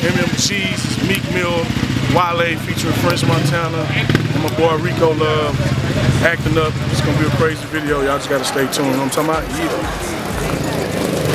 MM Cheese, Meek Mill, Wale featuring French Montana, and my boy Rico Love acting up. It's gonna be a crazy video. Y'all just gotta stay tuned. You know what I'm talking about? Yeah.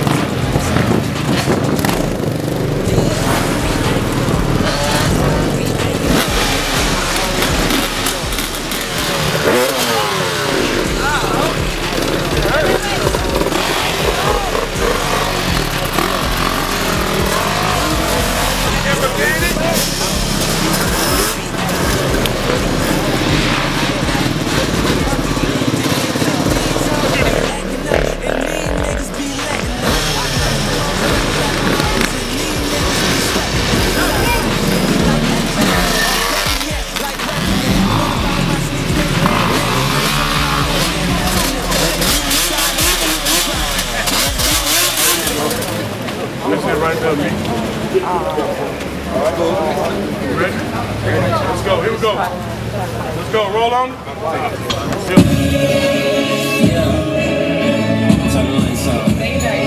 Ready? Let's go. Here we go. Let's go. Roll on. Turn the lights on.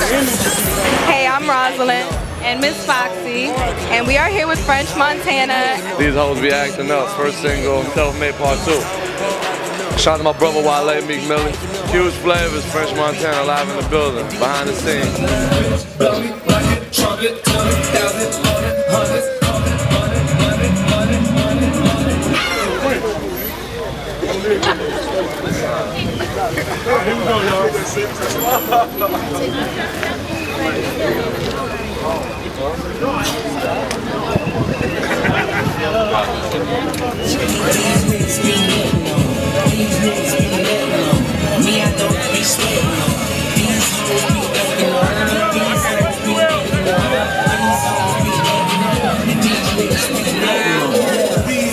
The end is Hey, I'm Rosalind and Miss Foxy, and we are here with French Montana. These hoes be acting up. First single, Self-Made Part 2. Shout out to my brother Wale Meek Millie. Huge flavors, French Montana live in the building, behind the scenes. Here we go, y'all.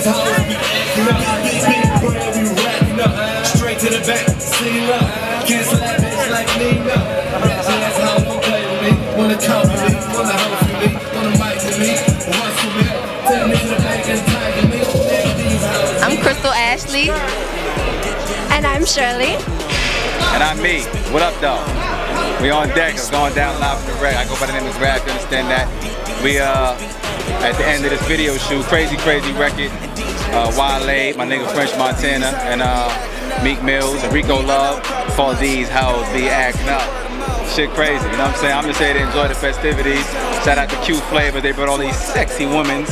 On. These hoes be acting up. Big, big brand, we racking up. Straight to the back, sing up. Cancel that bitch like Nina. That ass hoe don't play with me. Wanna talk to me, wanna hoe for me, wanna mic with me, once for me. Tell me to the bank and tiger me. Nigga, these hoes. I'm Crystal Ashley. And I'm Shirley. And I'm me. What up, though? We on deck. It's going down live from the wreck. I go by the name of Rap. You understand that? We uh at the end of this video shoot, crazy, crazy record. Uh, Wale, my nigga French Montana, and uh, Meek Mills and Rico Love. Called these hoes be acting up. Shit crazy, you know what I'm saying? I'm just here to enjoy the festivities. Shout out to Q Flava. They brought all these sexy women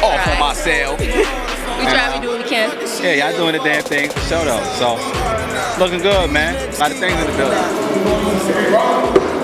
off on my sale. We try to do what we can. Yeah, y'all doing the damn thing for sure though. So, looking good, man. A lot of things in the building.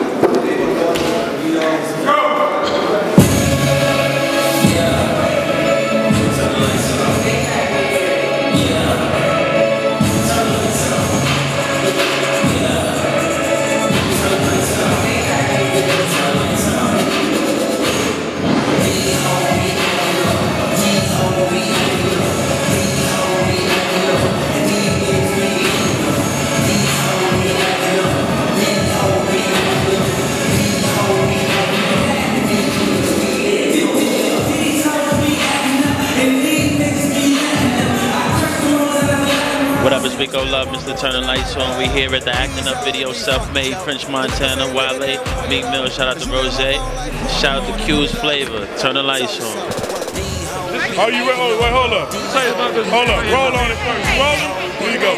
What up, it's Rico Love, Mr. Turn the Lights On. We here at the Acting Up video, self-made, French Montana, Wale, Meek Mill, shout out to Rose. Shout out to Q's Flava, Turn the Lights On. Are you ready? Oh, wait, hold up. Hold up. Roll on it first. Rolling. Here you go.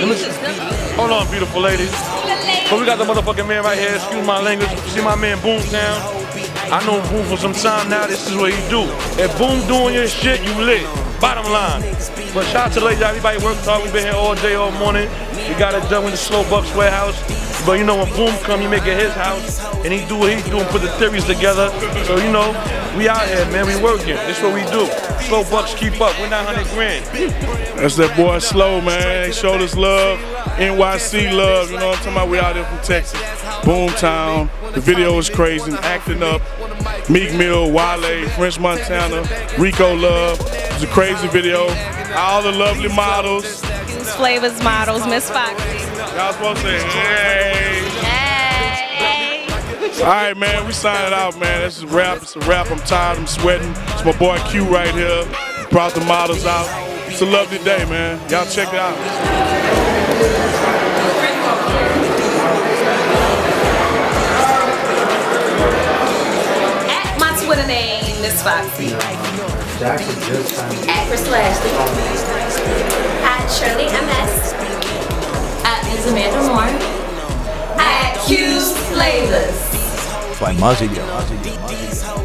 Let me see. Hold on, beautiful ladies. So we got the motherfucking man right here. Excuse my language. See my man Boomtown. I know Boom for some time now. This is what he do. If Boom doing your shit, you lit. Bottom line. But shout out to the ladies. Everybody worked hard. We been here all day, all morning. We got it done with the Slow Bucks warehouse. But you know when Boom come, you make it his house, and he do what he do and put the theories together. So you know, We out here, man. We working. This what we do. Slow bucks keep up. We're not 100 grand. That's that boy Slow, man. They showed us love. NYC love. You know what I'm talking about? We out here from Texas. Boomtown. The video is crazy. Acting up. Meek Mill, Wale, French Montana, Rico Love. It's a crazy video. All the lovely models. Flavas models, Miss Foxy. Y'all supposed to say, hey. All right, man, we signing out, man. This is a rap. It's a rap. I'm tired. I'm sweating. It's my boy Q right here. Brought the models out. It's a lovely day, man. Y'all check it out. Miss Foxy. At Chris Lashley. At Shirley MS. At Ms. Amanda Moore. At Q's Flavas. By Mazi.